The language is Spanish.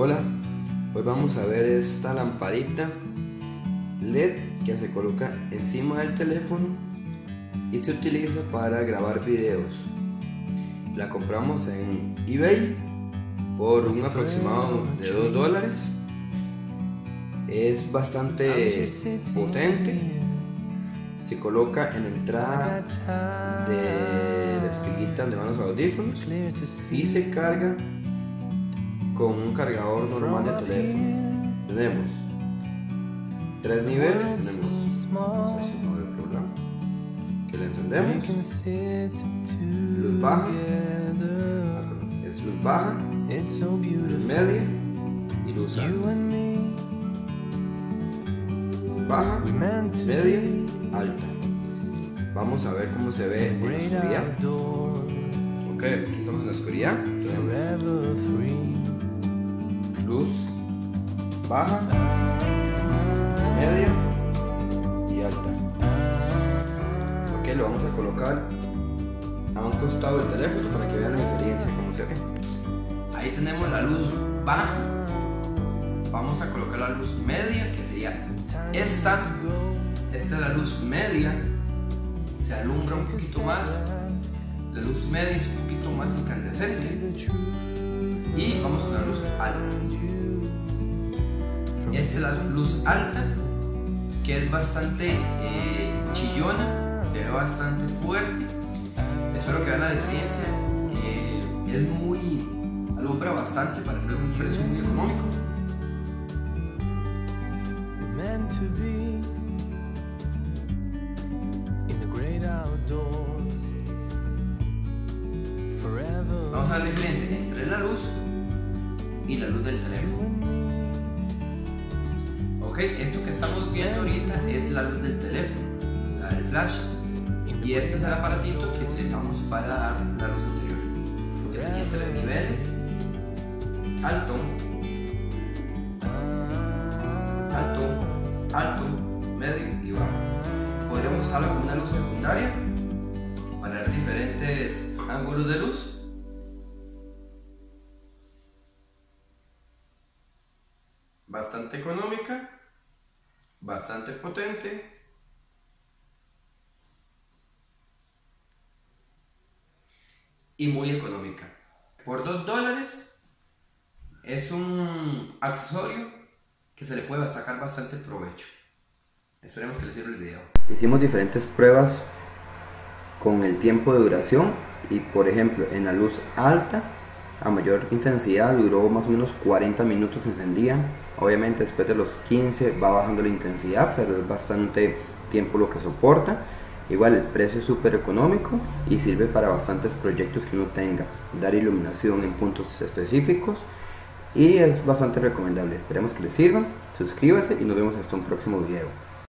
Hola, hoy vamos a ver esta lamparita LED que se coloca encima del teléfono y se utiliza para grabar videos. La compramos en eBay por un aproximado de 2 dólares. Es bastante potente. Se coloca en la entrada de la espiguita donde van los audífonos y se carga con un cargador normal de teléfono. Tenemos tres niveles, tenemos el programa que le encendemos, luz baja, es luz baja, luz media y luz alta. Baja, media, alta. Vamos a ver cómo se ve en la oscuridad. Ok, aquí estamos en la oscuridad. Luz baja, media y alta. Ok, lo vamos a colocar a un costado del teléfono para que vean la diferencia, cómo se ve. Ahí tenemos la luz baja. Vamos a colocar la luz media, que sería esta. Esta es la luz media. Se alumbra un poquito más. La luz media es un poquito más incandescente y vamos a la luz alta. Esta es la luz alta, que es bastante eh, chillona, se ve bastante fuerte. Espero que vean la diferencia. Eh, es muy, alumbra bastante para hacer un precio muy económico. Vamos a ver la diferencia entre la luz y la luz del teléfono. Ok, esto que estamos viendo ahorita es la luz del teléfono, la del flash. Y este es el aparatito que utilizamos para dar la luz anterior. Que tenía tres niveles. Alto. Alto. Alto. Medio y bajo. Podríamos usarlo como una luz secundaria para dar diferentes ángulos de luz bastante económica, bastante potente. Y muy económica. Por 2 dólares es un accesorio que se le puede sacar bastante provecho. Esperemos que les sirva el video. Hicimos diferentes pruebas con el tiempo de duración y por ejemplo en la luz alta a mayor intensidad duró más o menos 40 minutos encendida obviamente después de los 15 va bajando la intensidad pero es bastante tiempo lo que soporta. Igual el precio es súper económico y sirve para bastantes proyectos que uno tenga. Dar iluminación en puntos específicos y es bastante recomendable. Esperemos que les sirvan. Suscríbase y nos vemos hasta un próximo video